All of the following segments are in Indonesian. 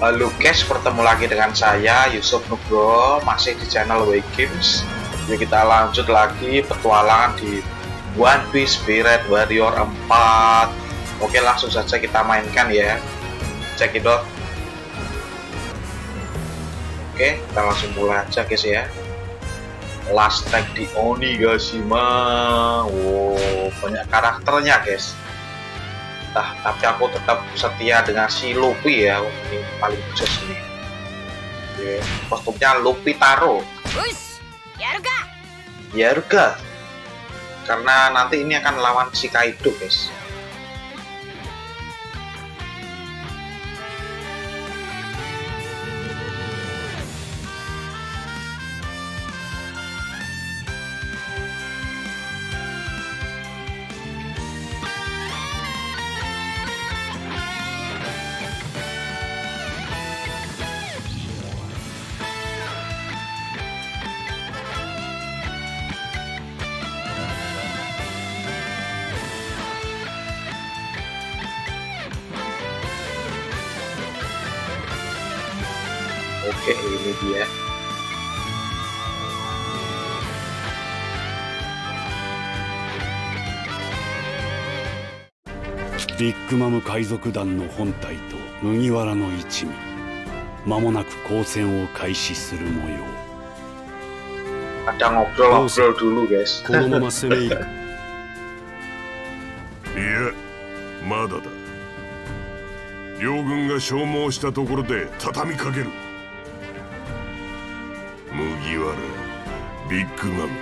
Halo guys, bertemu lagi dengan saya Yusuf Nugroho masih di channel Way Games. Yuk kita lanjut lagi petualangan di One Piece Spirit Warrior 4. Oke, langsung saja kita mainkan ya. Cekidot. Oke, kita langsung mulai aja guys ya. Last tag di Onigashima. Wow, banyak karakternya guys nah, tapi aku tetap setia dengan si Luffy ya ini paling khusus ini. Kostumnya Luffy Taro. Yarga karena nanti ini akan lawan si Kaido guys ビッグマム海賊団の本体と麦わらの一味。間もなく交戦を開始する模様。Ada ngobrol-ngobrol dulu guys. このまま攻め入るいやまだだ。両軍が消耗したところで畳みかける。麦わらビッグマム。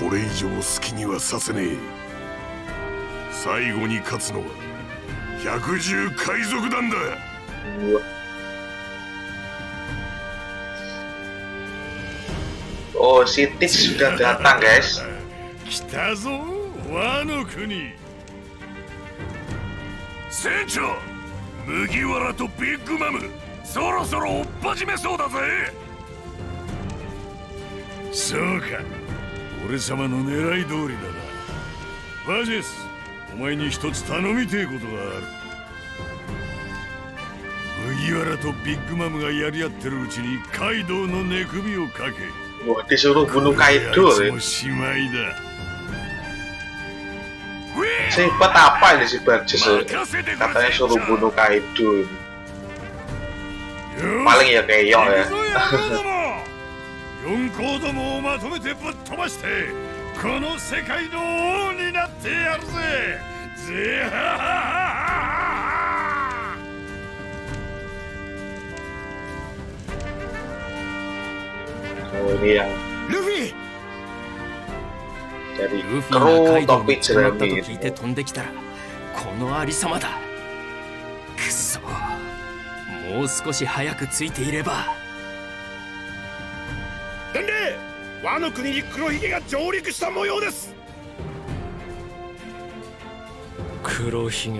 これ以上好きにはさせねえ。最後に勝つのは百獣海賊団だ Oh, si Tix sudah datang guys. 来たぞ和の国船長麦わらとビッグマムそろそろ追っ始めそうだぜそうか俺様の狙い通りだなバジェスお前に一つ頼みてえことがある麦わらとビッグマムがやり合ってるうちにカイドウの寝首をかけ Wah, disuruh bunuh Kaido ya. もしまいだ Sifat apa ini si Barjes Katanya suruh bunuh Kaido. Paling ya keong ya. 四皇どもをまとめてぶっ飛ばしてこの世界の王になっしてやるぜぜはルフィルフィがカイド Luffy jadi kru topi このありさまだくそもう少し早くついていれば伝令ワノ国に黒ひげが上陸した模様です!黒ひげ。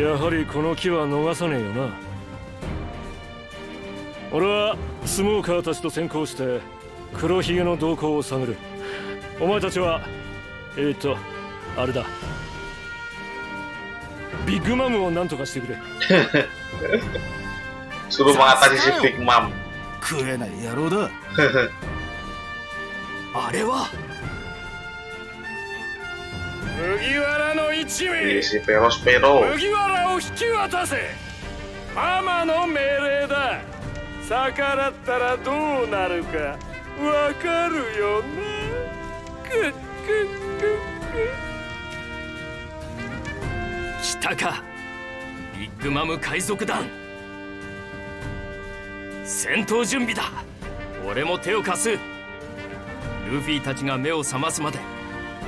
やはりこの木は逃さねえよな。俺はスモーカーたちと先行して黒ひげの動向を探る。お前たちはえっ、ー、とあれだ。ビッグマムを何とかしてくれ。Suruh mengatasi si Big Mom 食えない野郎だ。あれは麦わらの一味。麦わらを引き渡せ。ママの命令だ。逆らったらどうなるか。わかるよなくっくっくっ。来たか。ビッグマム海賊団。戦闘準備だ。俺も手を貸す。ルフィたちが目を覚ますまで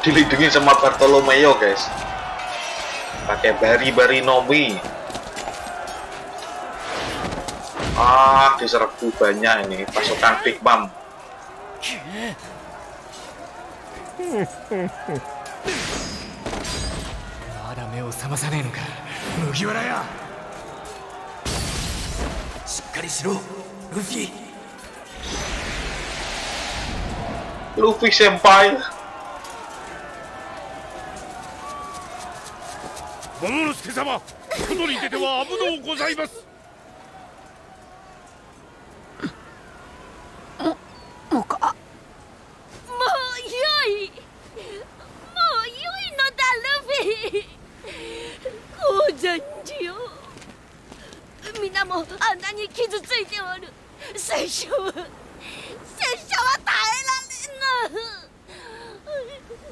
dilindungi sama Bartolomeo, guys. Pakai bari-bari nomi. Ah, diserbu banyak ini pasukan Big Mom. まだ桃之助様外に出ては危のうございますもうかもうよいもうよいのだルフィこうじゃんじよ皆もあんなに傷ついておる戦車は戦車は耐えられぬ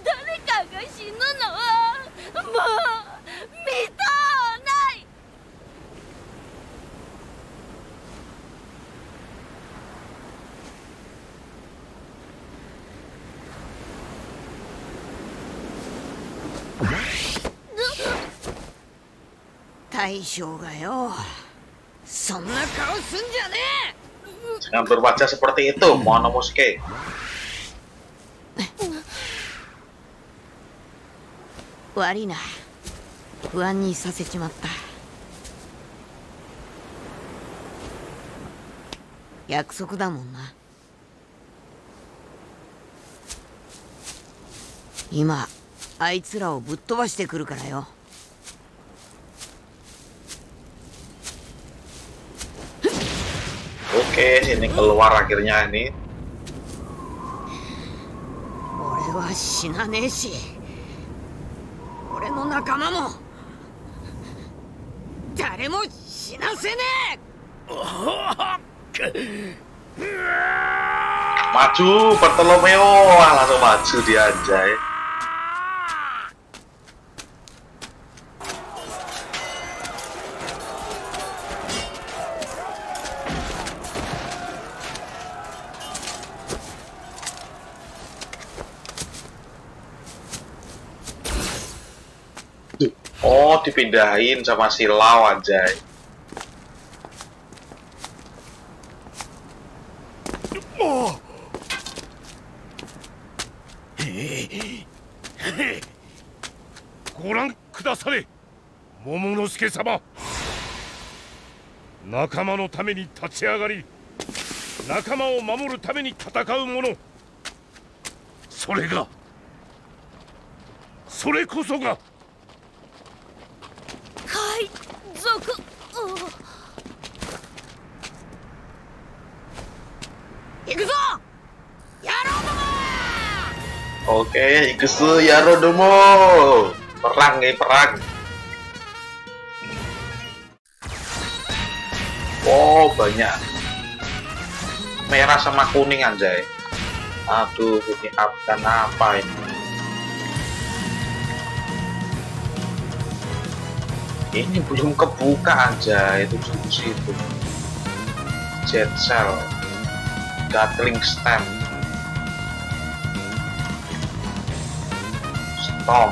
誰かが死ぬのはもう見とうない大将がよ。そんな顔すんじゃね Jangan berwajah seperti itu, Monomusuke. え悪いな。不安にさせちまった。約束だもんな。今あいつらをぶっ飛ばしてくるからよ Oke, okay, ini keluar akhirnya ini. Maju, Bartolomeo. Langsung maju dia anjay. Dipindahin sama si Lau anjay. おうご覧くだされ桃之助様仲間のために立ち上がり仲間を守るために戦う者それがそれこそが Oke, Ikusu Yarodomo. Perang nih, perang. Oh, banyak. Merah sama kuning anjay. Aduh, ini akan apa ini? Ini belum kebuka anjay, itu jurus itu. Jet Cell. Gatling Stem. Storm.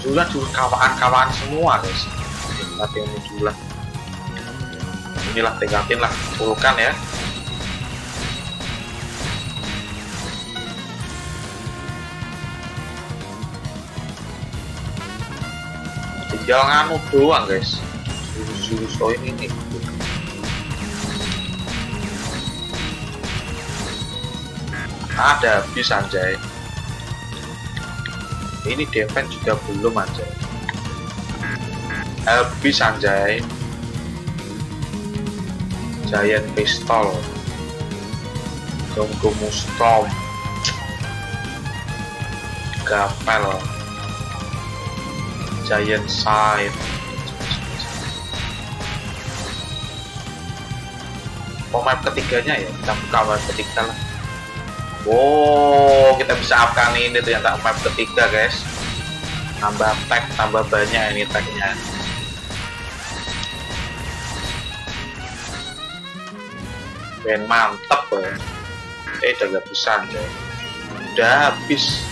Jula jurus kawan-kawan semua guys. Tapi ini Jula. Inilah tingkatin lah, pulukan ya. Tinggal nganu doang guys. Oh ini. Ada habis anjay. Ini defense juga belum anjay. Habis anjay. Giant pistol. Gonggomu storm gapel. Giant side map ketiganya ya kita buka map ketiga lah Wow, kita bisa upkan ini ternyata map ketiga guys. Tambah tag, tambah banyak ini tagnya. Ben mantep ya. Eh udah gak bisa anjay Udah habis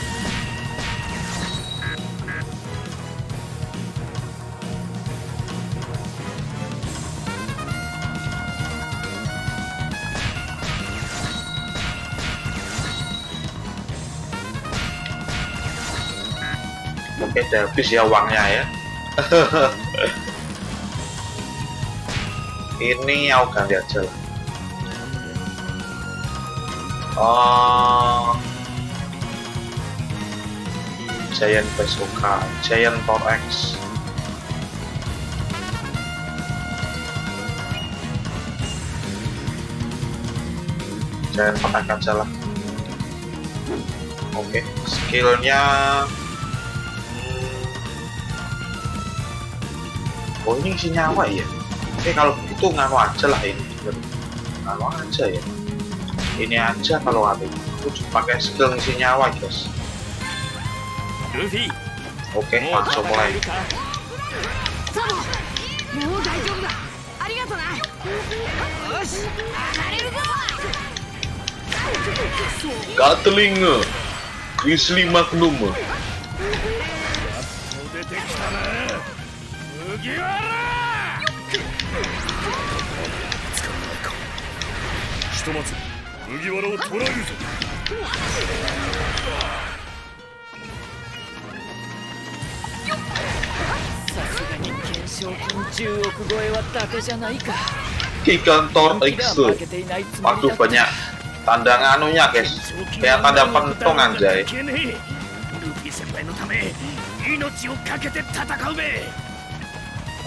Oke udah habis ya uangnya ya. Ini aku ganti aja lah. Oh. Giant Bazooka Giant Thor X Giant Thor X aja lah. Oke skillnya oh ini isi nyawa ya? Oke kalau begitu nganu aja lah ini. Nganu aja ya. Ini aja kalau ada aku cuma pakai skill isi nyawa guys oke langsung mulai. Gatling Grizzly Magnum. ひとまず麦わらを捕らえるぞさすがに懸賞金10億超えは伊達じゃないか Gigantor 本気で X は負けていないつもり waduh だった banyak tanda nganunya guys kayak tanda pentung anjay いけねえルフィ先輩のため命を懸けて戦うべ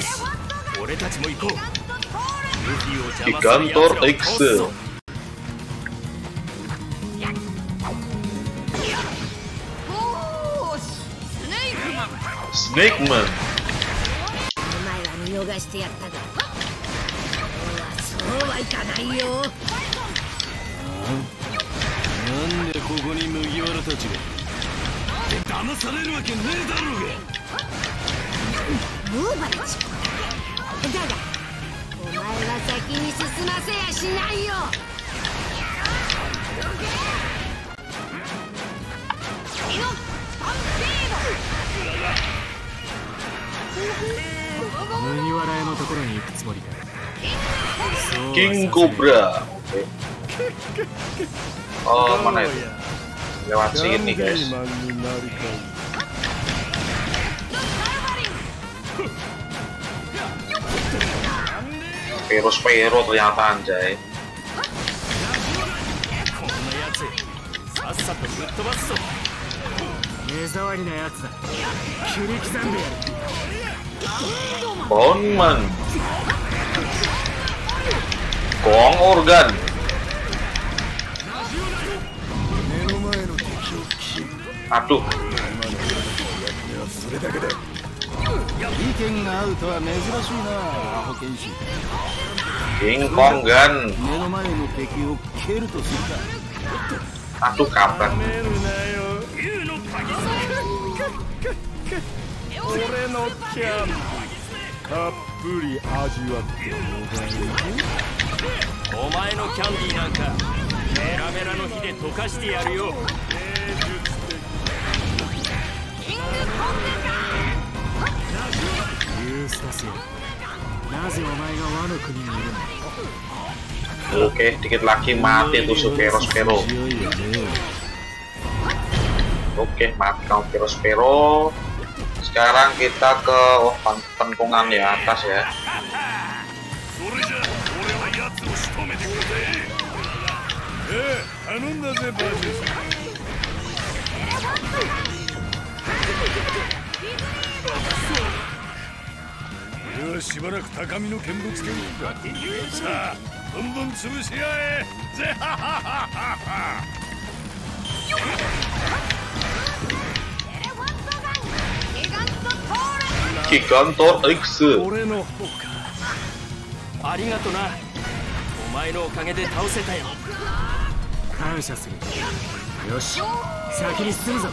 し。俺たちも行こう。ルフィを邪魔する奴らを Gigantor 倒 X すぞ Snake Man 前は見逃してやったが今日はそうはいかないよ。なんでここに麦わらたちが。騙されるわけねえだろうがもうバレちまっただがお前は先に進ませやしないよ。麦わら屋のところに行くつもりか。そうは King させない Cobra oke oh mana itu lewat sini guys virus Spero ternyata anjay. Bonman Kong organ. Aduh. 意見が合うとは珍しいなアホ剣士 King Kong Gun 目の前の敵を蹴るとするか。Aduh kapan めるなよ竜の鍵俺のキャンたっぷり味わってもらお前のキャンディーなんかメラメラの火で溶かしてやるよ。ユー スタスよなぜお前が和の国にいるんだ Oke dikit lagi mati tuh Spero Spero 強いよね Oke mati kamu Spero Spero Sekarang kita ke oh, pen- pentungan di atas ya そ れはしばらく高みの見物さあどんどん潰し合えぜははは俺の方か。ありがとな。お前のおかげで倒せたよ。感謝する。よし。先に進むぞ。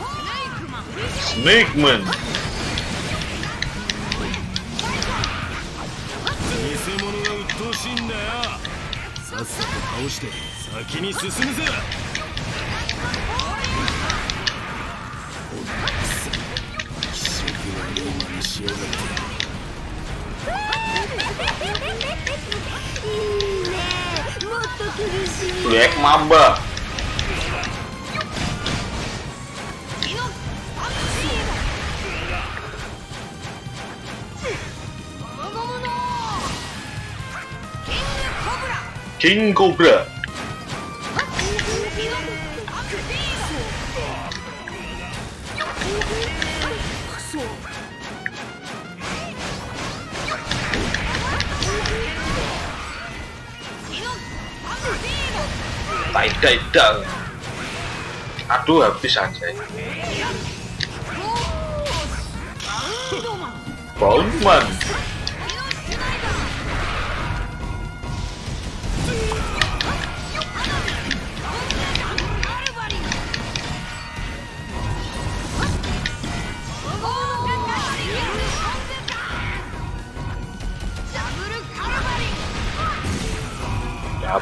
スネークマンさっさと倒して先に進むぜ。気色悪い真似しやがっていいね。もっと苦しみ Black Mamba キングコブラTai dang Aduh habis aja Bowman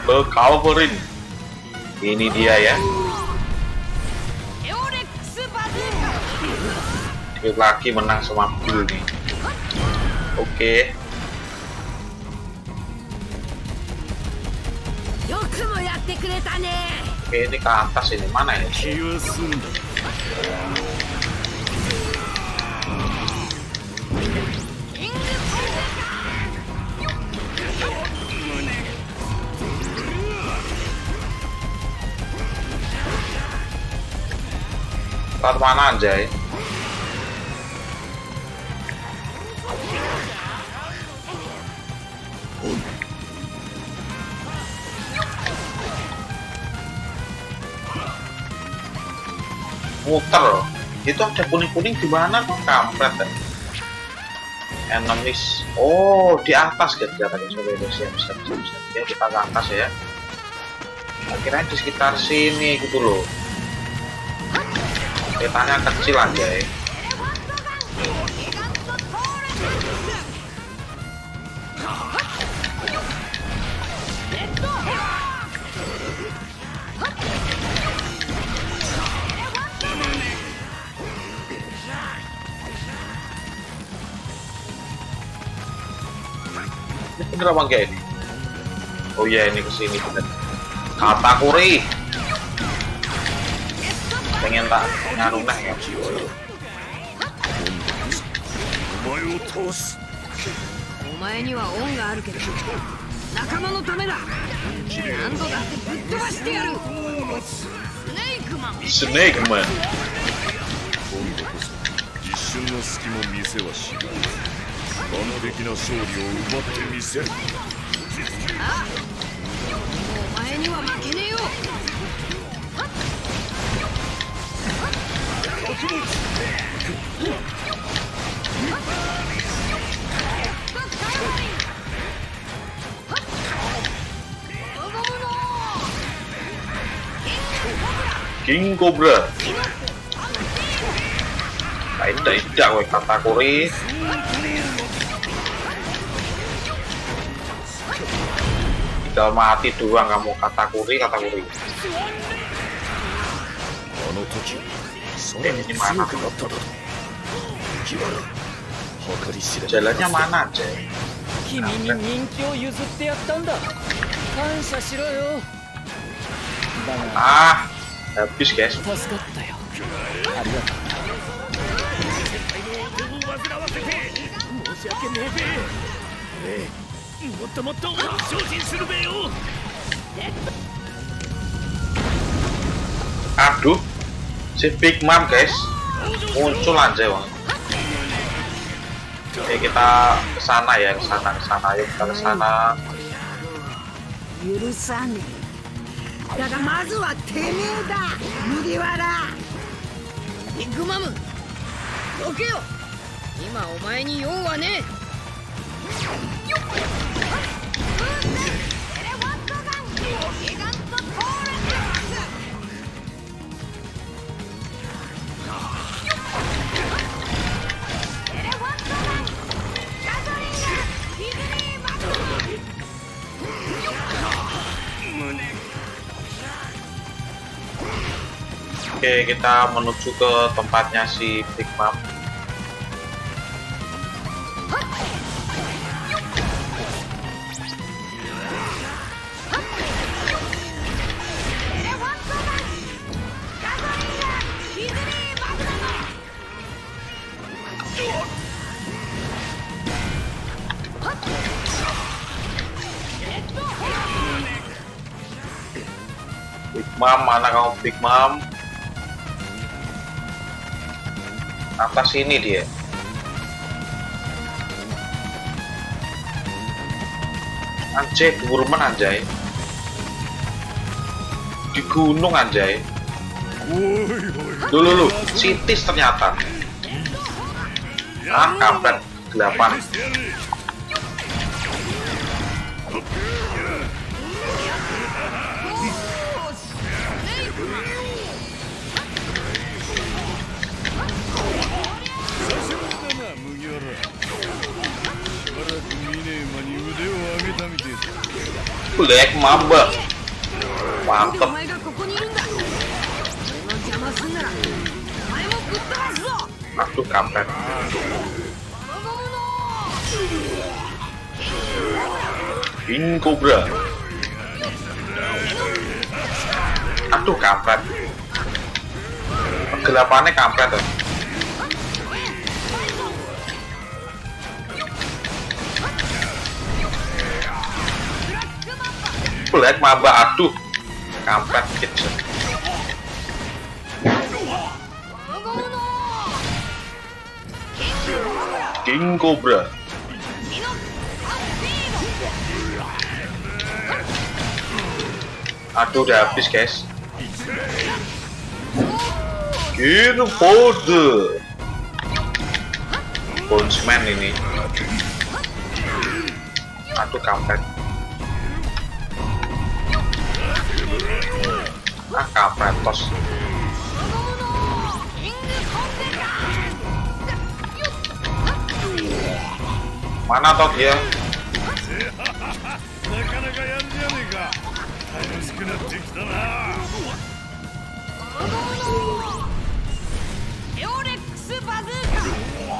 ke Calvarin. Ini dia ya. laki menang sama Bull nih. Oke. Okay. Oke, okay, ini ke atas ini mana ya? Tahan mana anjay ya. muter itu ada kuning-kuning di mana kok? Kampret ya? enemies. Oh di atas gitu katanya sudah sudah siap siap siap siap ya kita ke atas ya. Akhirnya di sekitar sini gitu loh petanya kecil aja ya. Ini bener apa enggak ini? Oh iya ini ke sini bener. Kata kuri pengen tak ngarunah ya お前を倒すお前には恩があるけど仲間のためだ何度だってぶっ飛ばしてやるスネークマンスネークマン今度こそ一瞬の隙も見せはしない完璧な勝利を奪ってみせるあお前には負けねえよ King Cobra. Nah, tidak tidak weh kata kuri. Tinggal mati doang kamu kata kuri kata kore. さらに強くなっただと木原計り知れない。君に人気を譲ってやったんだ。感謝しろよ。だが ah habis guys 助かったよ。ありがとう。煩わせて申し訳ねえべ。ええもっともっと精進するべよ。aduh si Pigman guys muncul aja bang Oke kita kesana ya kesana kesana yuk kita kesana。よっ。Oke, kita menuju ke tempatnya si Big Mom. Big Mom, mana kamu Big Mom? Atas sini dia. Anjay, buruman anjay. Di gunung anjay. Dulu lu, sitis ternyata. Ah, kampret delapan. Black Mamba. Mantap Masuk kampret, King Cobra. Aduh kampret. Kegelapannya kampret tuh Black Mamba aduh kampret gitu. King Cobra. Aduh udah habis guys. King Cobra. Bonesman ini. Aduh kampret. ah kapretos mana toh dia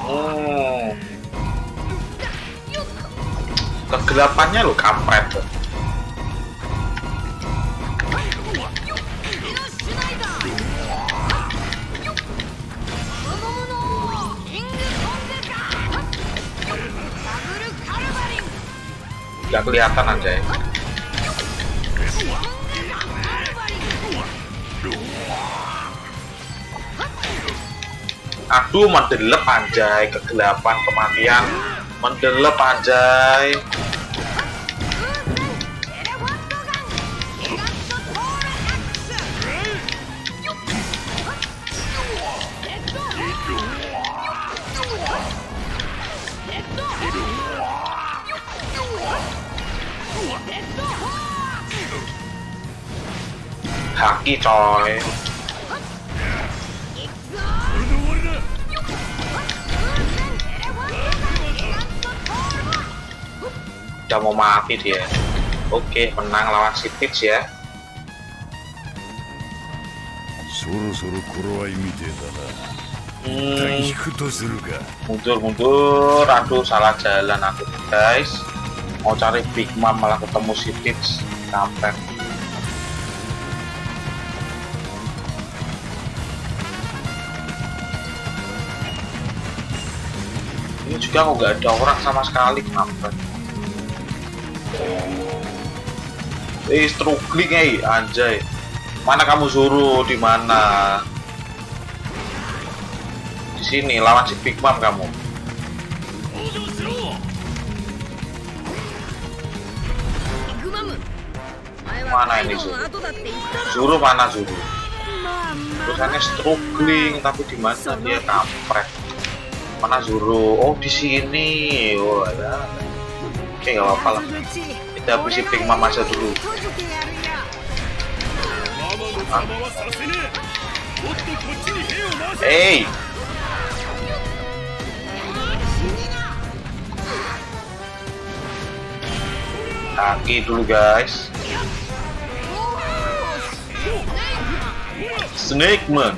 Oh. Kegelapannya lo kampret. Gak kelihatan anjay. Aduh mendelep anjay. Kegelapan kematian. Mendelep anjay haki coy 行くぞ udah mau mati dia oke menang lawan si Peach ya そろそろ頃合いみてえだな一 hmm, 旦引くとするか mundur mundur aduh salah jalan aku guys mau cari Big Mom malah ketemu si Peach kampret tiga kok gak ada orang sama sekali kenapa eh struggling eh anjay. Mana kamu suruh di mana? Di sini lawan si Big Mom kamu. Mana ini suruh? Suruh mana suruh? Terusannya struggling tapi di mana dia kampret? mana zuru oh di sini. Oh ada. Oke nggak apa-apa lah. Kita bersihkan mama saja dulu. Ah. Hey! kaki dulu guys. Snake Man.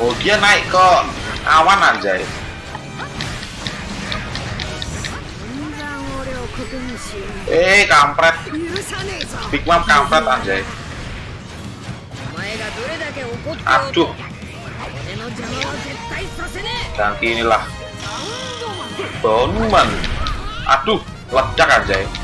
oh dia naik ke awan aja eh kampret. Big mom kampret aja aduh. Ganti inilah. Bonman. aduh lecak aja ya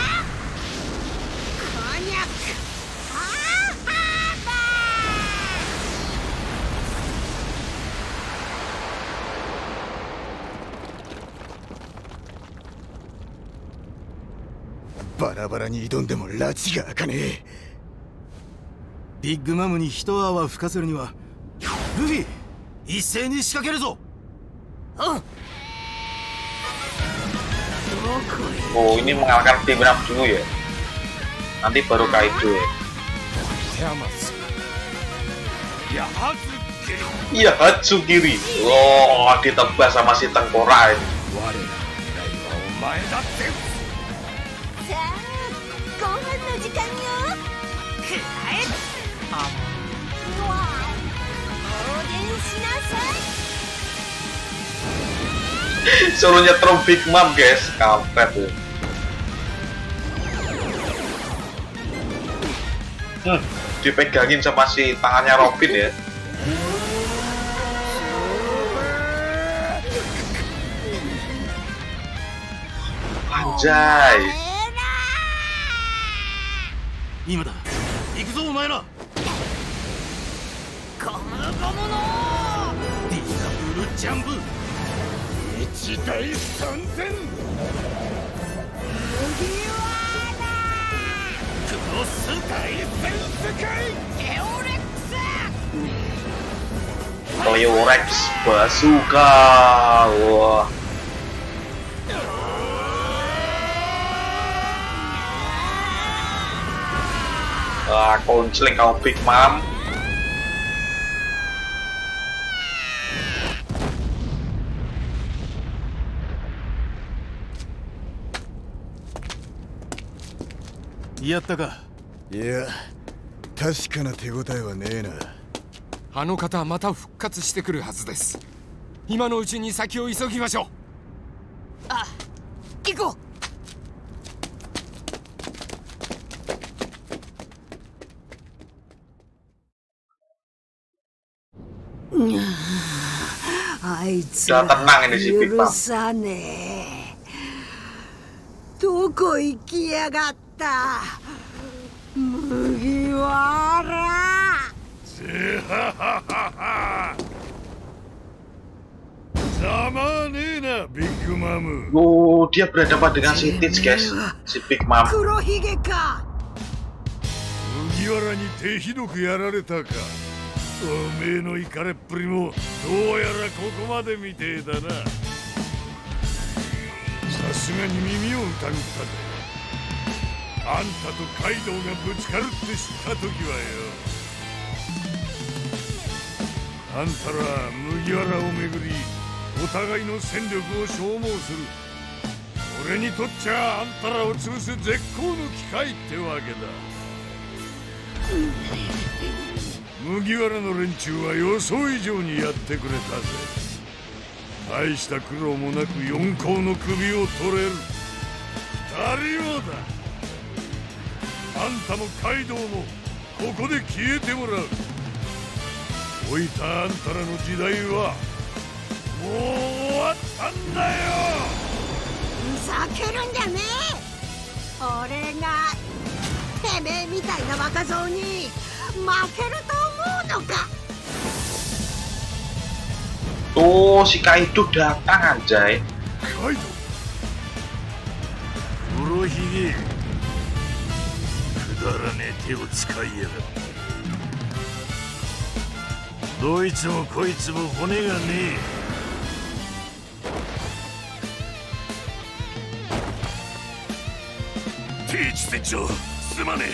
ラバラに挑んでも拉致が開かねえビッグマムに一泡吹かせるにはルフィ一斉に仕掛けるぞ Oh ini mengalahkan Big Mom dulu ya Nanti baru Kaido ya Iya Hatsukiri Oh ditebas sama si tengkorak ini Suruh nyetrum Big Mom guys Kampret tuh Hmm, dipegangin sama si tangannya Robin ya Anjay 今だ行くぞお前らゴムゴムのディーダブル ジャンプ一大三千クロス大戦世界エオレックス Cleo Rex Bazooka Wah Wah, konsling kamu Big Mom やったか？いや確かな手応えはねえな。あの方はまた復活してくるはずです。今のうちに先を急ぎましょう。あ行こう。あいつ Big 許さねえ。どこ行きやがった麦わら Sama Nena, Big Mom. Oh, dia berhadapan dengan si Teach, guys. Si Big Mom. 黒ひげか麦わらに手ひどくやられたか。おめえのイカれっぷりもどうやらここまでみてえだな。さすがに耳を疑ったぜ。あんたとカイドウがぶつかるって知った時はよ。あんたら麦わらをめぐりお互いの戦力を消耗する。俺にとっちゃあんたらを潰す絶好の機会ってわけだ。麦わらの連中は予想以上にやってくれたぜ。大した苦労もなく四皇の首を取れる。二人もだ？んたもカイドウもここで消えてもらう。老いたあんたらの時代はもう終わったんだよ。ふざけるんじゃねえ。俺がてめえみたいな若造に負けると思うのか。Tuh, si Kaido datang anjay. カイドウ。黒ひげ。くだらねえ手を使いやがってどいつもこいつも骨がねえ。ティーチ船長すまね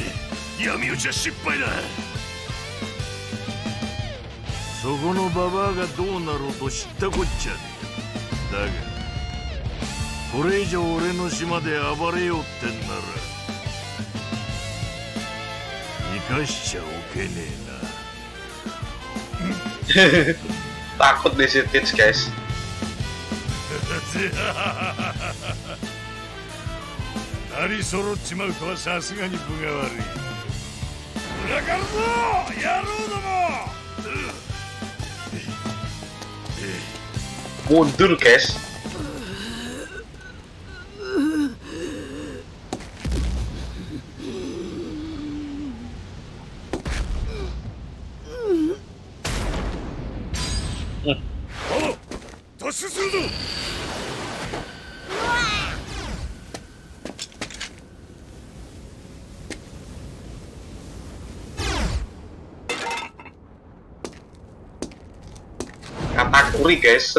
え。闇討ちは失敗だ。そこのババアがどうなろうと知ったこっちゃねだがこれ以上俺の島で暴れようってんなら。生かしちゃおけねえな Takut di si Teach, guys. 二人揃っちまうとはさすがに分が悪い裏かるぞ野郎ども Mundur, guys. Guys.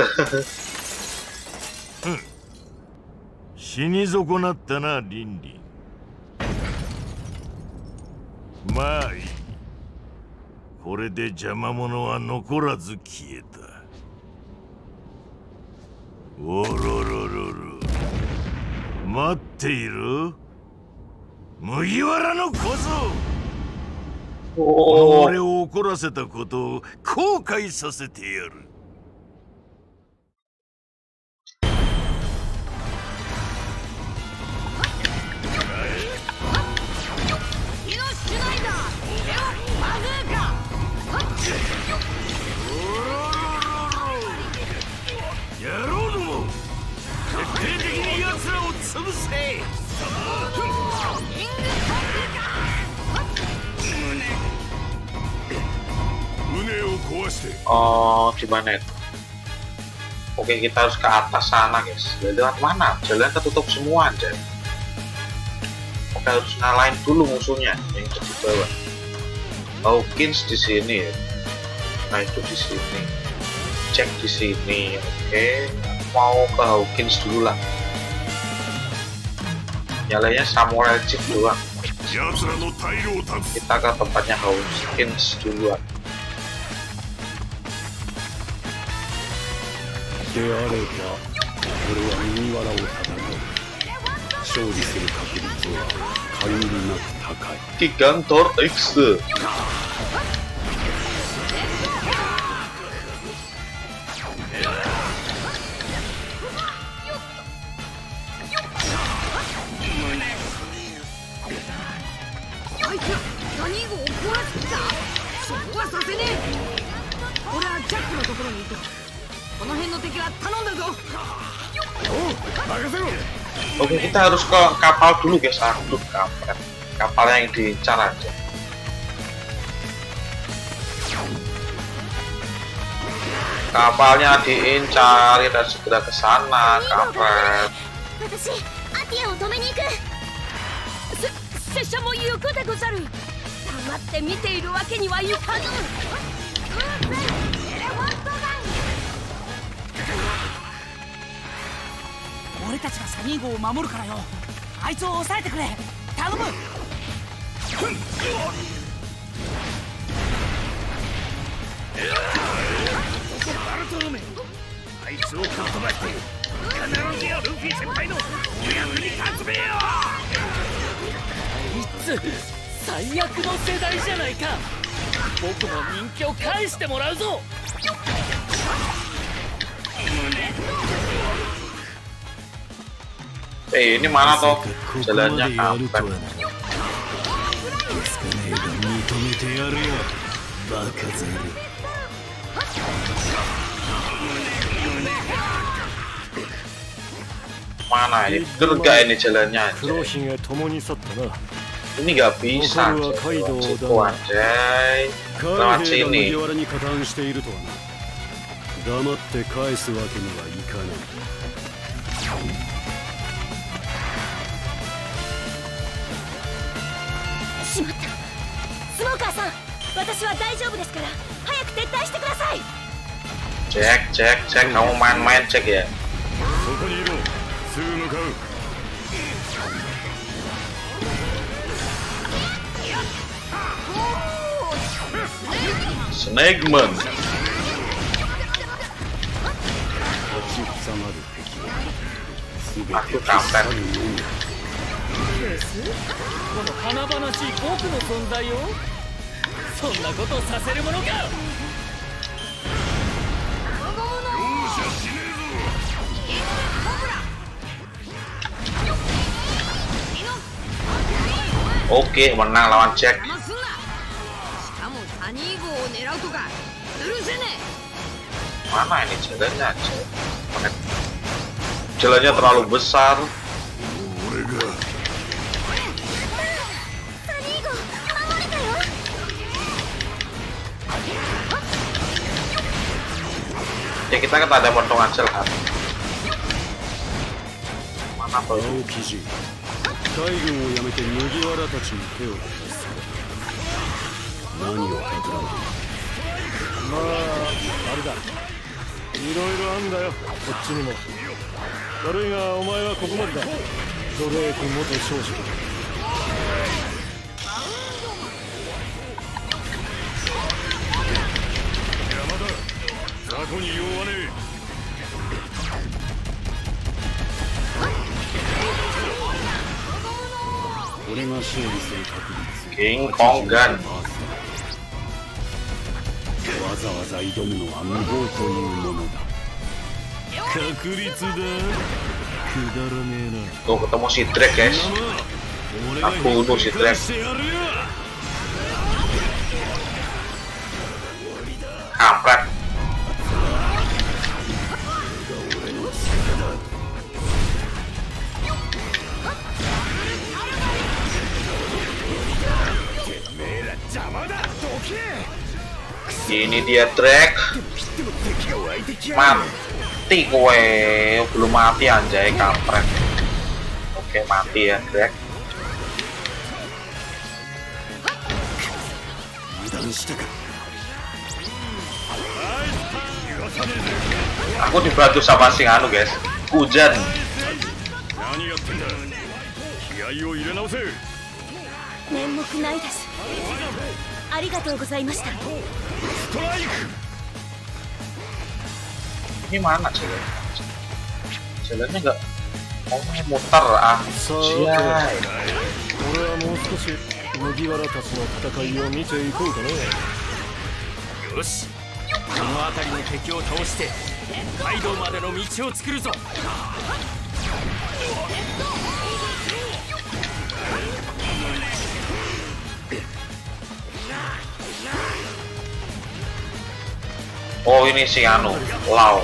死に損なったなリンリンまあいいこれで邪魔者は残らず消えたおろろろろ待っている麦わらの小僧俺を怒らせたことを後悔させてやる 奴らを潰せ胸を壊して Oh, di mana itu? Oke, kita harus ke atas sana, guys. Ya, lewat mana? Jalan ketutup semua, anjay. Oke, harus ngalahin dulu musuhnya yang itu di bawah. Hawkins di sini. ya. Nah, itu di sini. Cek di sini. Oke, mau ke Hawkins dulu lah. nyalanya samurai chip doang. Kita ke tempatnya Hawkins duluan. Gigantor X Oke, kita harus ke kapal dulu guys. Aduh, kampret. Kapalnya yang diincar aja. kapalnya diincar dan segera ke sana kampret 私俺たちがサニー号を守るからよ。あいつを抑えてくれ。頼む。バルトロメあいつを吹っ飛ばして必ずやルフィ先輩のお役に立つべよ。あいつ最悪の世代じゃないか僕も人気を返してもらうぞ。胸 eh ini mana tuh jalannya kampret つかねえが認めてやるよバカザル mana ini bener gak ini jalannya 黒 anjay ひげ共に去ったな ini gak bisa Pokoknya Kaido anjay. Situ, dan- anjay 海 lewat 兵が sini 麦わらに加担しているとはな黙って返すわけにはいかない さん私は大丈夫ですから早く撤退してください。チェックチェックチェックノーマンマンチェックやそこにいろ。すぐ向かう。スネーマンこの華々しい僕の存在をそんなことさせるものかオッケー menang lawan Jack 邪魔すんなしかもサニー号を狙うとか許せね mana ini jalannya anjay Mana- jalannya terlalu besar Ya kita kan ada potongan sel kan? Mana 軍を辞めて麦わらたちに手を何を企んでいるまああれだいろいろあんだよこっちにも悪いがお前はここまでだドレーク元少将雑魚に用はね俺が勝利する確率 King Kong Gun わざわざ挑むのは無謀というものだ確率だくだらねえな tuh ketemu si Drake guys 俺が aku bunuh si 返 Drake Ini dia track, Mati kowe. Belum mati anjay kampret. Oke, mati ya track. Aku dibantu sama si anu guys. Hujan. ありがとうございました。ini mana sih jalannya nggak mau muter ah さ siai あ俺はもう少し麦わらたちの戦いを見て。いこうかねよしこの辺りの敵を倒して。カイドウまでの道を作るぞ Oh ini si Anu, Lau.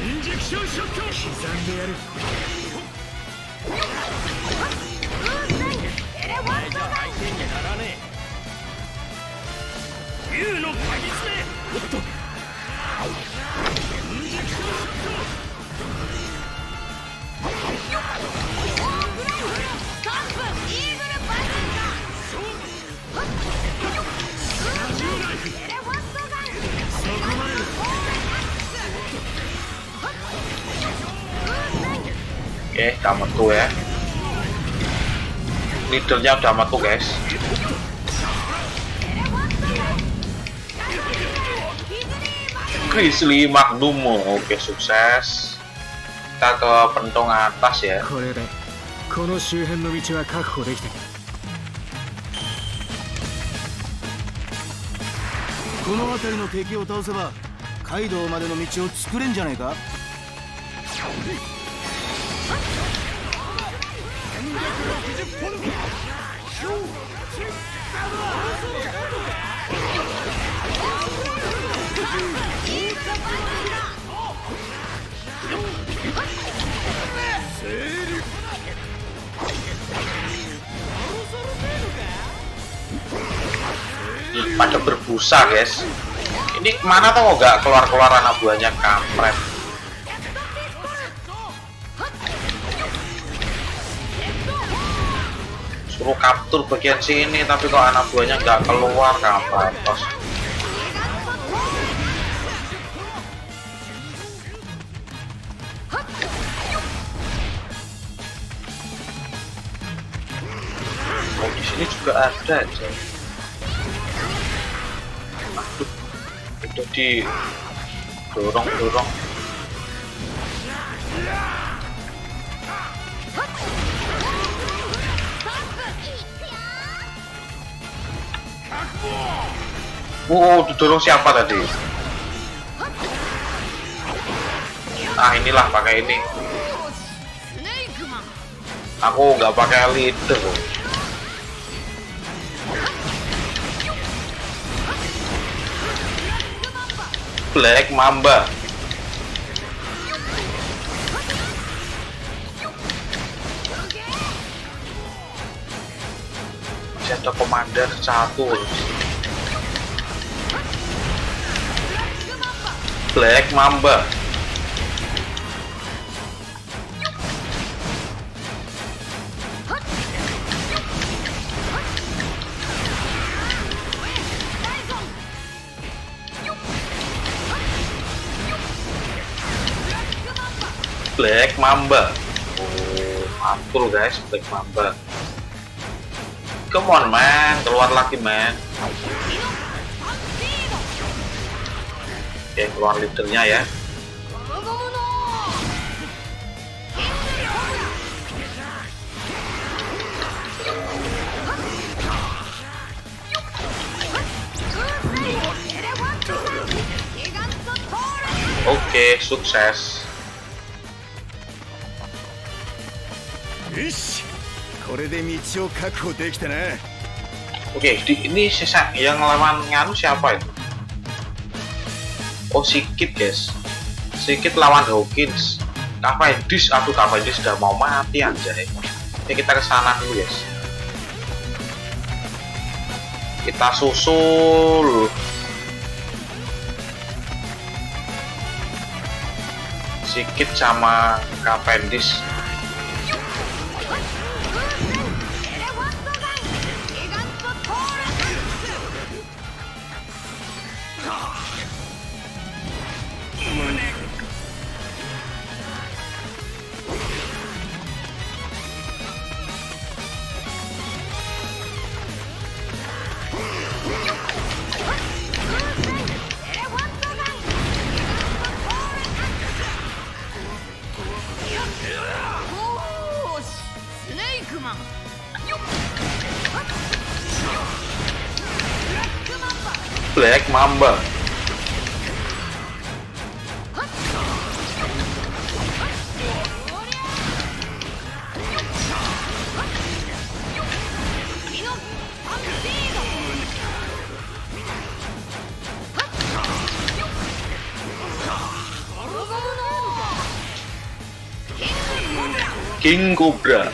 Injection 竜の鍵爪おっとOke, udah metu ya. Leadernya udah metu guys. Grizzly Magnum, oke sukses. Kita ke pentung atas ya. Pada berbusa guys. Ini mana tuh nggak keluar-keluar anak buahnya kampret. Suruh kaptur bagian sini tapi kok anak buahnya nggak keluar kampret. Tos. Juga ada aja. Aduh, udah di dorong dorong. Wow, didorong siapa tadi? Ah inilah pakai ini. Aku nggak pakai leader. Black Mamba. Masih ada komandan satu. Black Mamba. Black Mamba. Oh, mantul guys, Black Mamba. Come on man, keluar lagi man. Oke, keluar leadernya ya. Oke, sukses. よしこれで道を確保できたな Oke, di, ini sisa yang lawan nganu siapa itu? Oh, Sikit guys. Sikit lawan Hawkins. Cavendish, aduh Cavendish sudah mau mati anjay. Oke, kita ke sana dulu guys. Kita susul. Sikit sama Cavendish. Black Mamba. King Cobra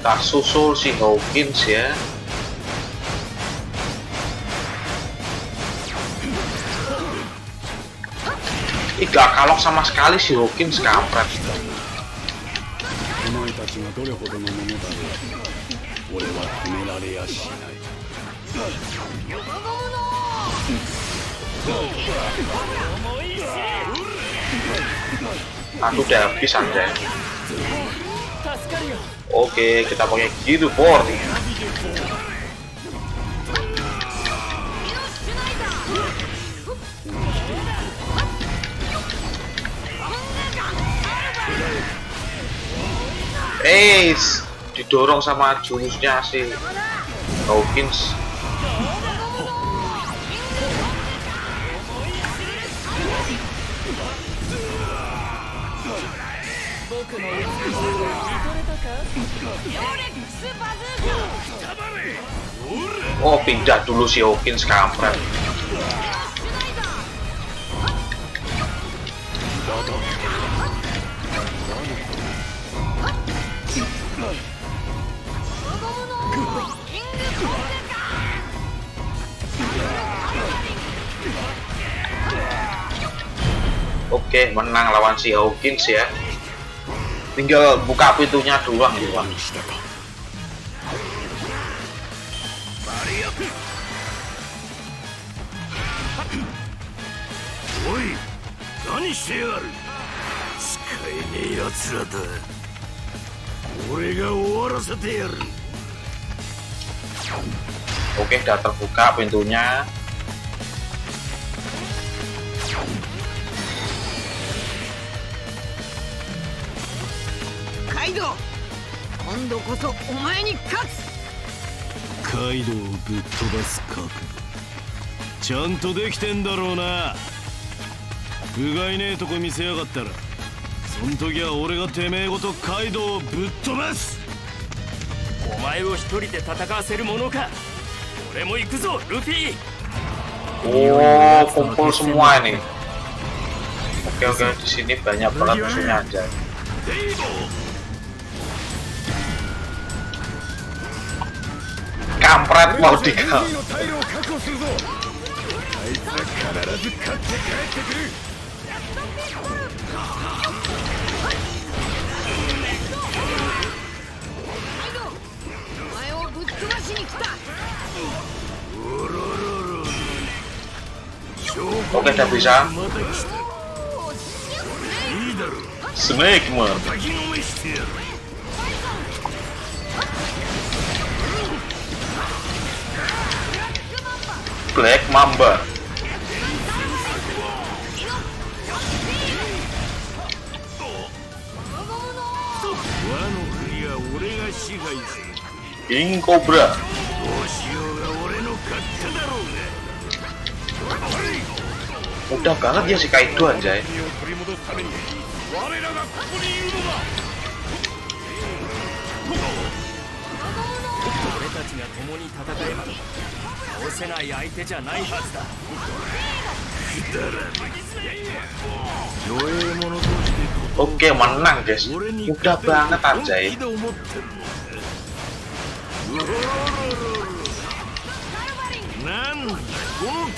tak susul si Hawkins ya Gak kalok sama sekali si Hawkins kampret. Aku udah habis anjay. Oke, kita pakai gitu boarding. Ace didorong sama jurusnya si Dawkins Oh pindah dulu si Hawkins kampret. Oke, menang lawan si Hawkins ya. Tinggal buka pintunya doang doang. おい何してやがる使えねえ奴らだ俺が終わらせてやる Oke, udah terbuka pintunya. イドウ。今度こそお前に勝つ。カイドウをぶっ飛ばす覚悟。ちゃんとできてんだろうな。不甲斐ねえとこ見せやがったら。そん時は俺がてめえごとカイドウをぶっ飛ばす。お前を一人で戦わせるものか。俺も行くぞルフィ。Oh, kumpul semua ini. Oke oke, di sini banyak banget musuhnya aja. kampret mau dikal Oke, udah bisa. Snake, man. Black Mamba. King Cobra. Mudah banget ya si Kaido anjay. 俺たちが共に戦えば倒せない相手じゃないはずだ。くだら者としてとオッなんですだこ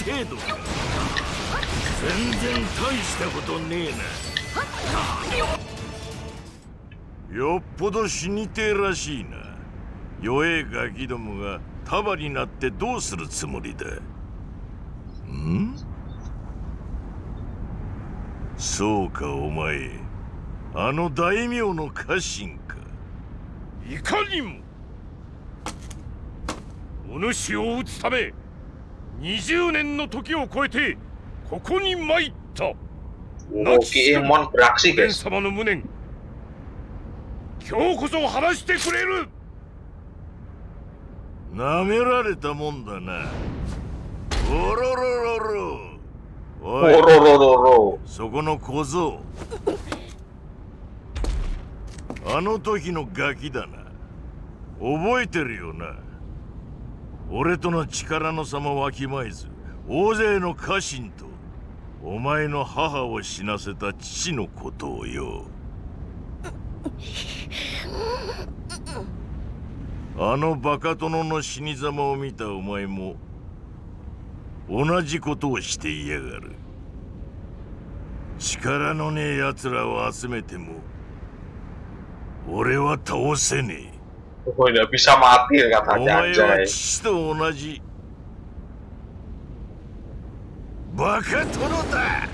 程度。全然大したことねえな。よっぽど死にてえらしいな。弱えガキどもが束になってどうするつもりだ？ん？そうかお前あの大名の家臣か。いかにもお主を討つため20年の時を超えてここに参った。蓮 guys. 様の無念今日こそ晴らしてくれるなめられたもんだな。おろろろろ。おい。Ororororo. そこの小僧。あの時のガキだな。覚えてるよな。俺との力の差もわきまえず大勢の家臣とお前の母を死なせた父のことをよあのバカ殿の死に様を見たお前も同じことをしていやがる。力のねえ奴らを集めても俺は倒せねえ。Oh, お前.は父と同じバカ殿だ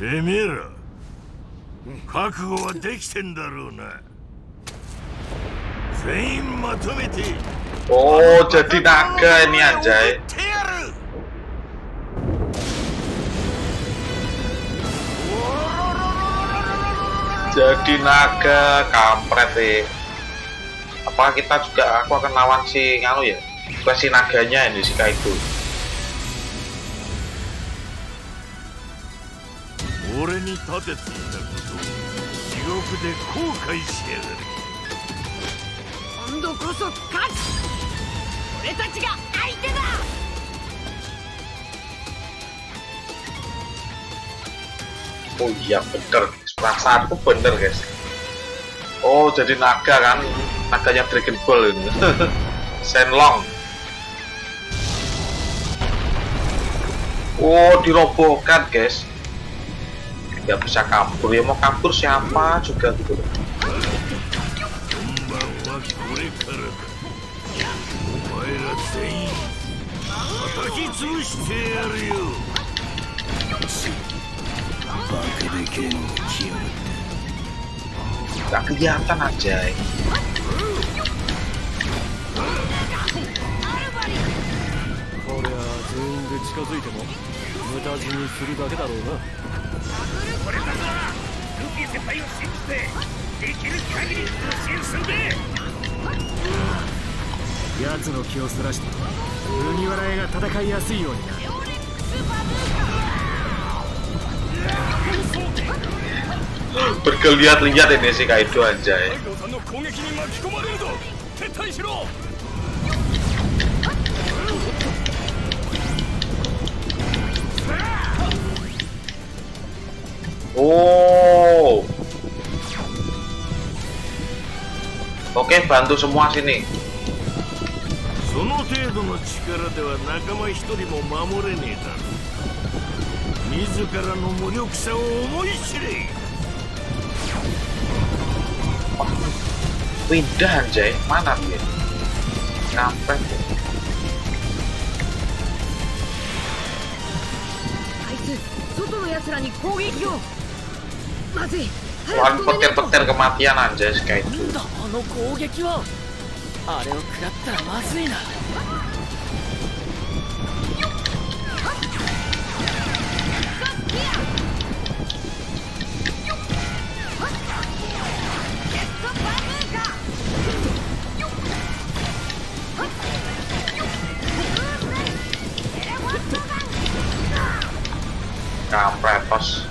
てめえら覚悟はできてんだろうな全員まとめて Oh, jadi naga ini anjay. Jadi naga kampret sih. Apa kita juga aku akan lawan si nganu ya? Bukan si naganya ini si Kaido. 俺に立てていたことを地獄で後悔しやがる今度こそ勝つ俺たちが相手だ Oh iya bener guys. Perasaanku bener guys. Oh jadi naga kan? Naganya Dragon Ball ini. Shenlong. Oh dirobohkan guys. nggak bisa kabur. Ya mau kabur siapa juga gitu loh. Gak kelihatan aja ini. 俺たちルフィ先輩を信じてできる限りするべ奴の気をそらして麦わら屋が戦いやすいようになる Oh. Oke, bantu semua sini. その程度の力では仲間一人も守れねえだろ自らの無力さを思い知れ Pindah anjay, mana dia? Kampret. あいつ外の奴ら Tuhan petir-petir kematian aja kayak itu. Kampret, bos.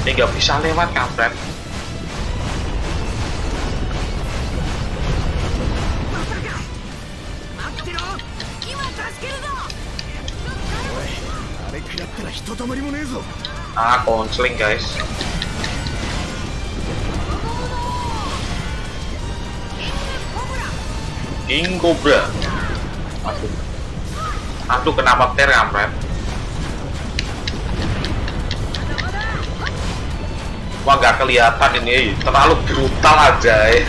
ini nggak bisa lewat kampret. Ah konseling guys. King Cobra aduh. Aduh kenapa ter kampret. Wah nggak kelihatan ini, terlalu brutal aja. eh.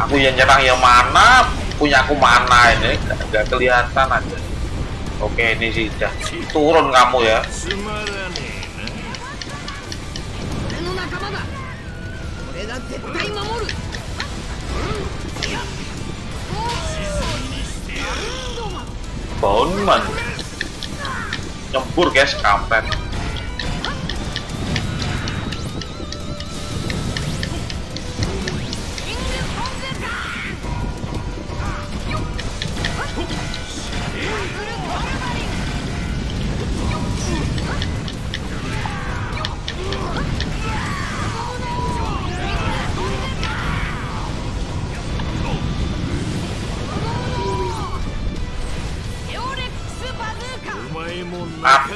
aku yang nyerang yang mana? Punya aku mana ini? Gak, gak kelihatan aja. Oke ini sih udah turun kamu ya. つ nyembur guys kampret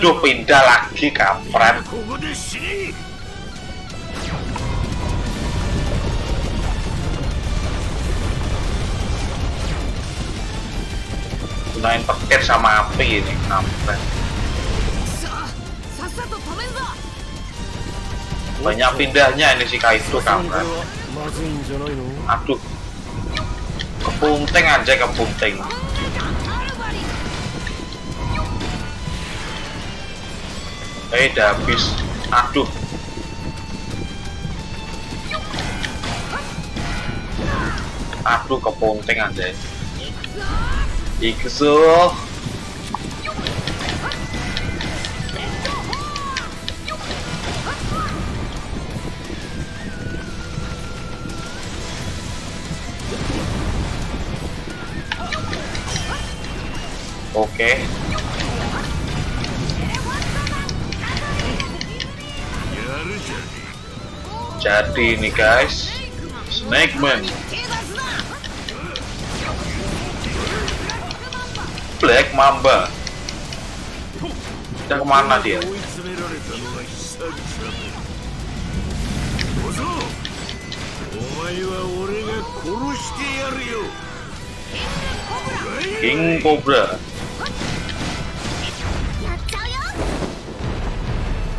Aduh, pindah lagi kampret. Gunain petir sama api ini, kampret. Banyak pindahnya ini si Kaido, kampret. Aduh. Kepunting aja, kepunting. Eh udah habis. Aduh. Aduh kepunting aja Iksu seperti ini guys Snake Man Black Mamba Kita ke mana dia? King Cobra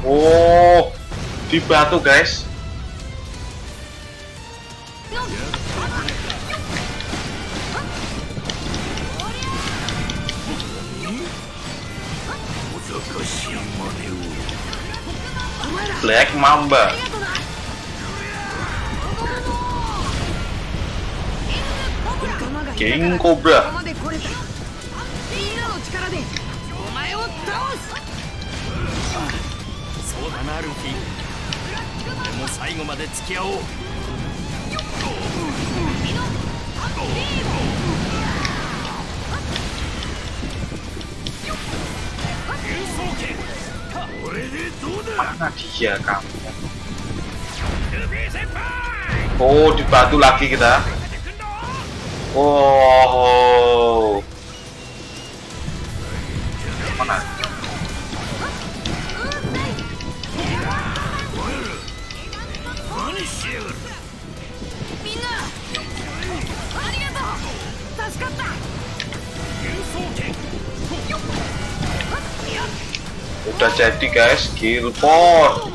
Oh, di batu guys. Black Mamba. King Cobra. Mana dia kamu? Oh, di batu lagi kita. Oh. Mana? Udah jadi guys, Gilport.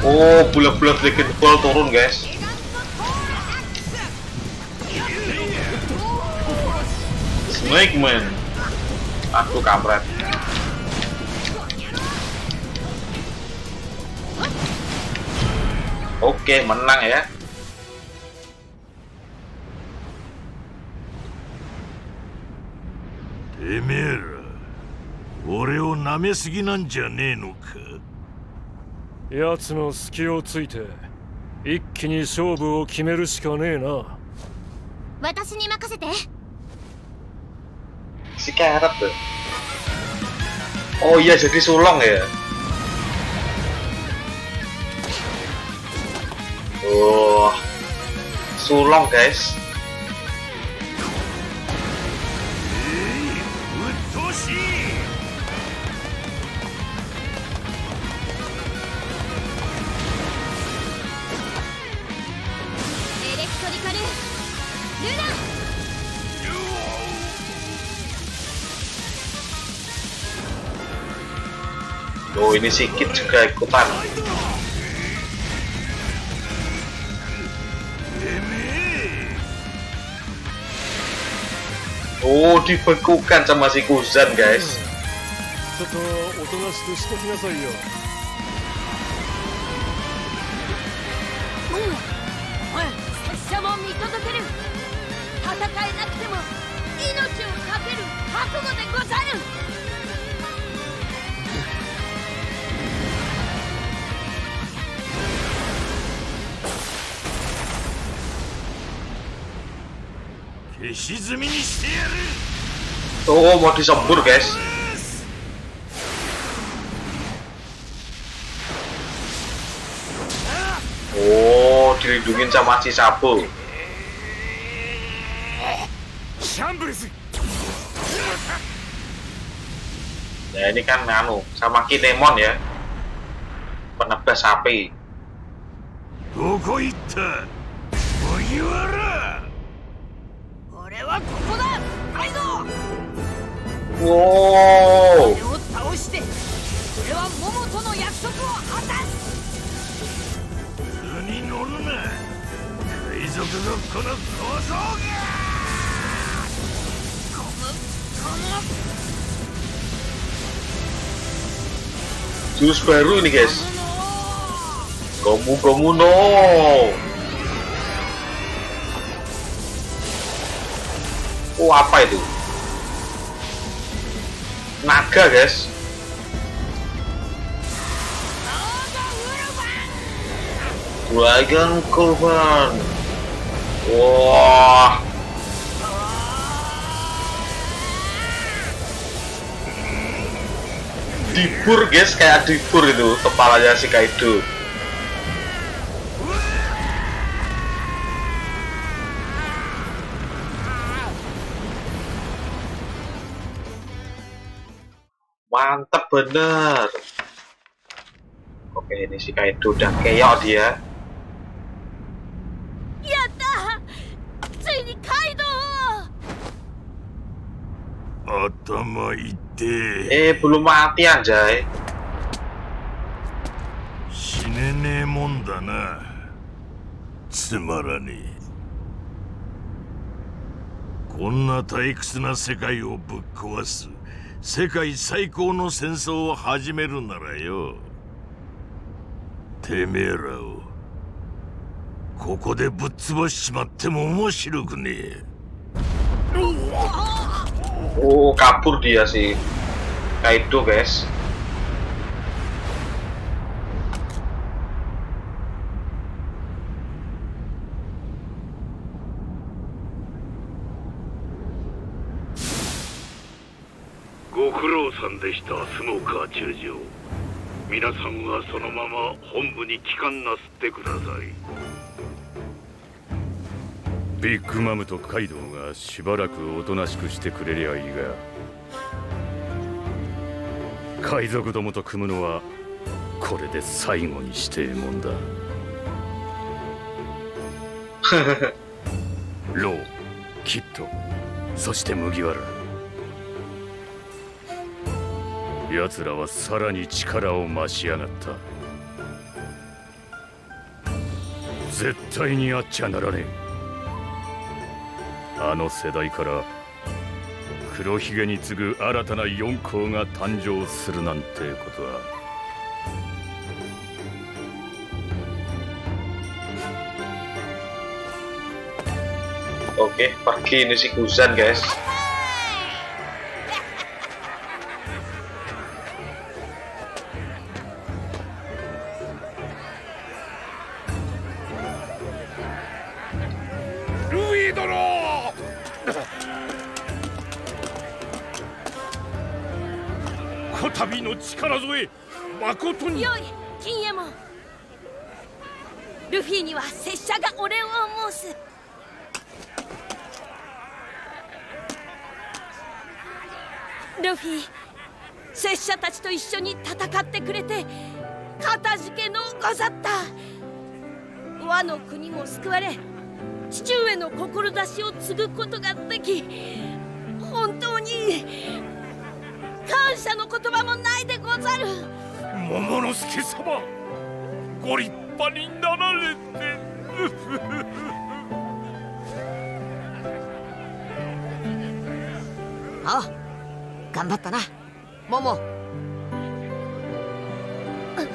Oh, bulat-bulat sedikit gol turun, guys. Snake man. Aku kampret. Oke, menang ya. てめえら俺を舐めすぎなんじゃねえのか奴の隙をついて一気に勝負を決めるしかねえな私に任せて Si Karat tuh. Oh iya jadi sulong ya. Oh, sulong guys. Oh ini sikit juga ikutan. Oh dibekukan sama si Kuzan guys. ち Oh mau disembur guys. Oh dilindungin sama si Sabu. シャンブレス Ya ini kan anu sama Kinemon ya. Penebas api. どこ行った麦わら ウ Wow. 俺を倒して俺は桃との約束を果たす図に乗るな海賊ごっこの構造が Jurus baru ini guys. Gomu Gomu no. Oh apa itu? Naga guys. Dragon Kurban. Wah. Dibur guys kayak dibur itu kepalanya si Kaido. bener. Oke, ini si Kaido udah keok dia. Yatta! Tsuini Kaido! Atama ite. Eh, belum mati anjay. Shinene mon da na. Tsumarane. こんな退屈な世界をぶっ壊す世界最高の戦争を始めるならよ。てめえらをここでぶっ潰しちまっても面白くねえ。Oh kabur dia si Kaido guys.「さんでした。スモーカー中将。皆さんはそのまま本部に帰還なすってください。ビッグマムとカイドウがしばらくおとなしくしてくれりゃいいが海賊どもと組むのはこれで最後にしてえもんだ。ローキッドそして麦わら奴らはさらに力を増しやがった。絶対にあっちゃならねえ。あの世代から黒ひげに次ぐ新たな四皇が誕生するなんてことは Oke, pergi ini si Guzan guys. 誠に。よい金右衛門。ルフィには拙者がお礼を申す。ルフィ拙者たちと一緒に戦ってくれてかたじけのうござった。和の国も救われ父上の志を継ぐことができ本当に感謝の言葉もないでござる。桃之助様ご立派になられて。ああ頑張ったな。モモおい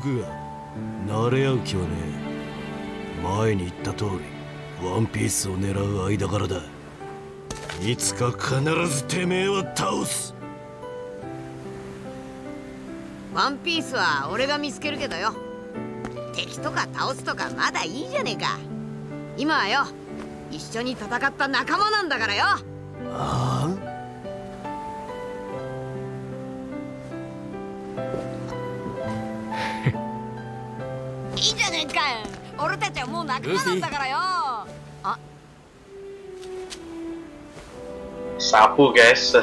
くが慣れ合う気はねえ前に言った通りワンピースを狙う間柄だ。いつか必ずてめえは倒す。ワンピースは俺が見つけるけどよ。敵とか倒すとかまだいいじゃねえか。今はよ一緒に戦った仲間なんだからよ。あい俺たちはもう仲間なんだからよ。あ。guys.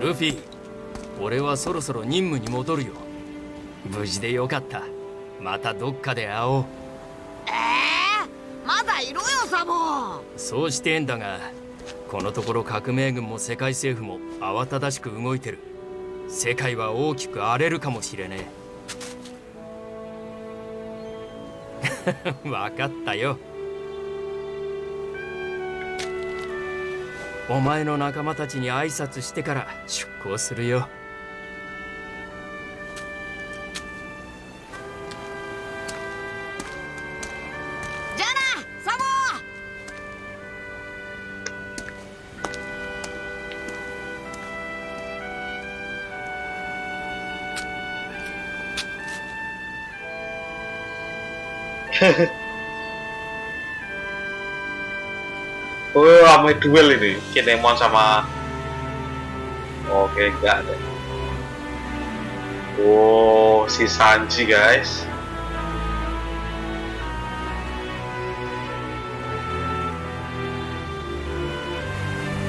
ルフィ俺はそろそろ任務に戻るよ。無事でよかった。またどっかで会おう。ええまだいろよサボ。そうしてんだがこのところ革命軍も世界政府も慌ただしく動いてる。世界は大きく荒れるかもしれねえ 分かったよ。お前の仲間たちに挨拶してから出航するよ。Oh, ramai duel ini. Kinemon sama Oke, enggak deh. Oh, si Sanji, guys.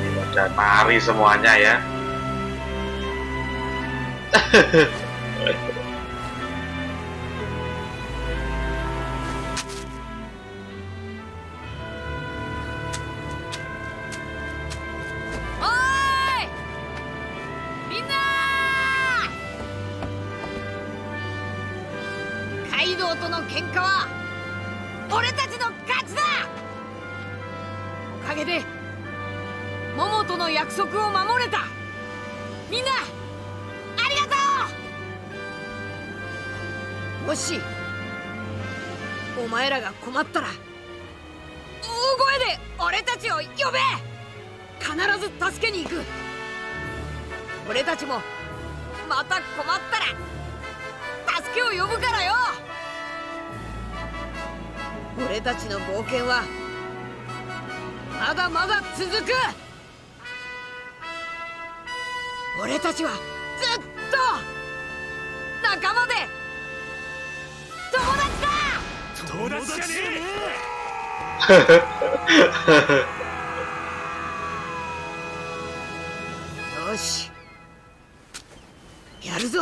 Ini pada nari semuanya ya. 友達じゃねよしやるぞ。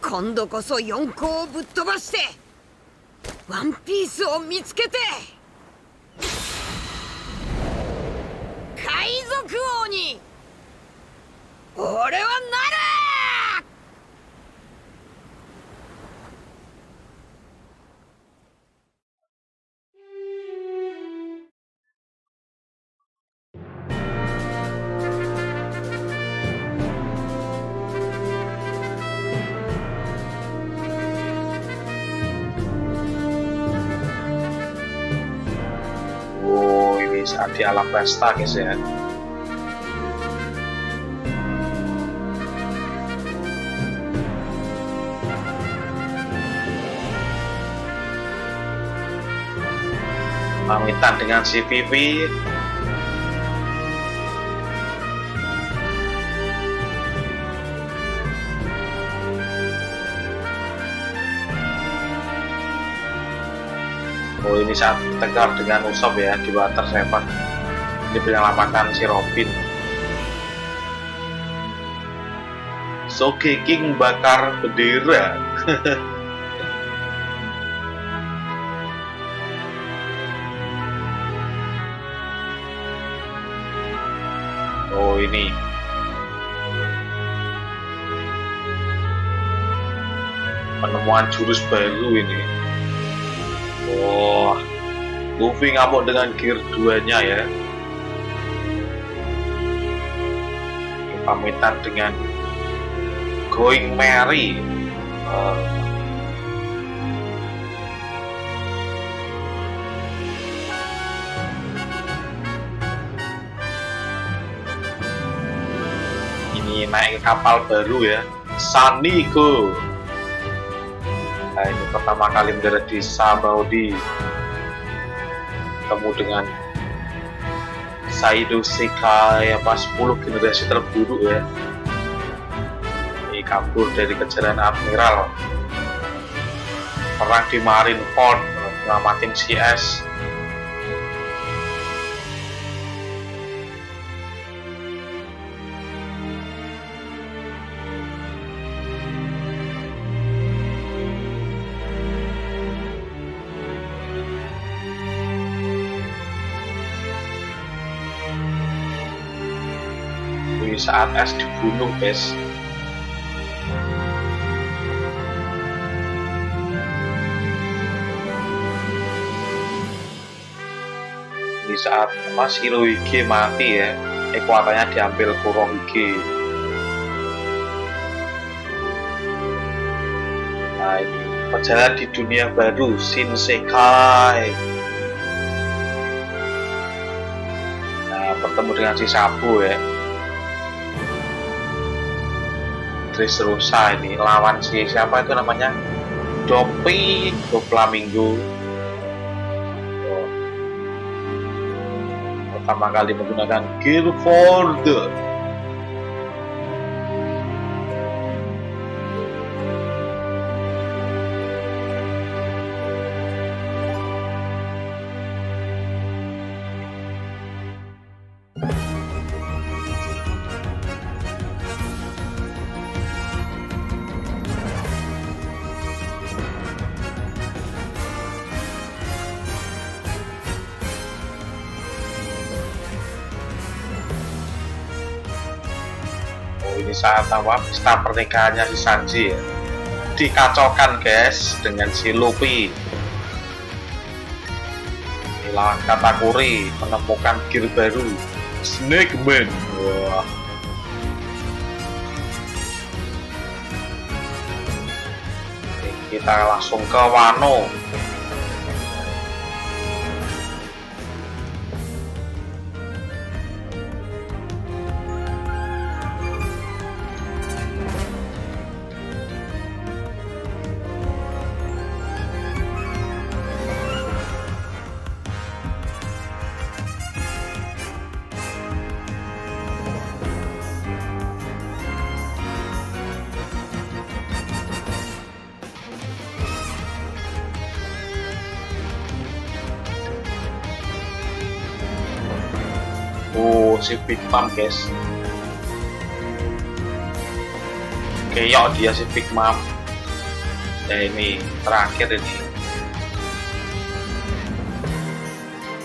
今度こそ四皇をぶっ飛ばしてワンピースを見つけて海賊王に俺はなる！Di alam pesta guys ya. Pamitan dengan si Vivi Oh ini saat tegar dengan Usop ya di Water Seven. Ini penyelamatkan si Robin. So King bakar bendera. Oh ini. Penemuan jurus baru ini Wah, Luffy ngamuk dengan gear 2-nya ya. Pamitan dengan Going Merry. Eh, ini naik kapal baru ya. Sunny Go. Nah, ini pertama kali mendarat di Sabaudi. Ketemu dengan Saido Sekai apa 10 generasi terburuk ya. Ini kabur dari kejaran Admiral. Perang di Marineford, nyelamatin CS. Saat es dibunuh guys di saat Mas Hirohige mati ya kekuatannya diambil Kurohige nah ini perjalanan di dunia baru Shinsekai. Nah bertemu dengan si Sabu ya Dressrosa ini. Lawan si siapa itu namanya? Dopi Doflamingo Oh. pertama kali menggunakan Gear Ford Oh apa pesta pernikahannya si Sanji ya dikacaukan guys dengan si Luffy hilang Katakuri menemukan gear baru. Snake Man. Wah. Kita langsung ke Wano Si Big Mom, guys. Keok dia si Big ya ini terakhir ini.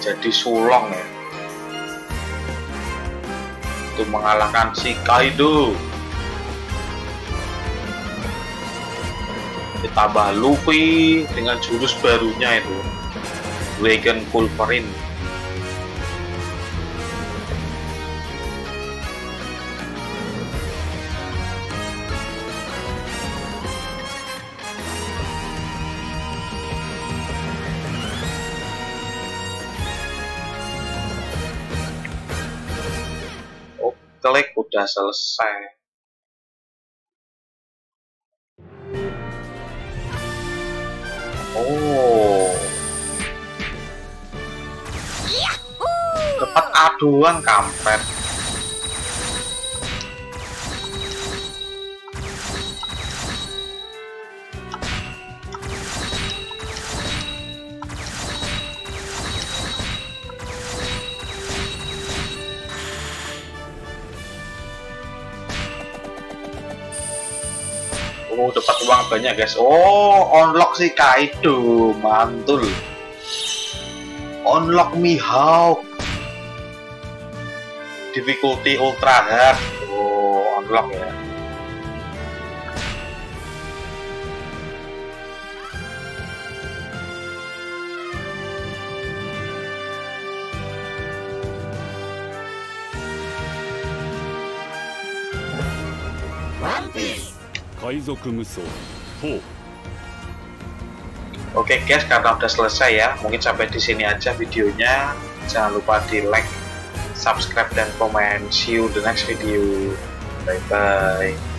Jadi sulong ya. Untuk mengalahkan si Kaido. Ditambah Luffy dengan jurus barunya itu. Dragon Wolverine klik udah selesai Oh. Dapat aduan kampret. banyak guys. Oh, unlock si Kaido, mantul. Unlock Mihawk. Difficulty ultra hard. Oh, unlock ya. One Piece 海賊無双 4 Oke guys, karena udah selesai ya, mungkin sampai di sini aja videonya. Jangan lupa di like, subscribe, dan komen. See you the next video. Bye bye.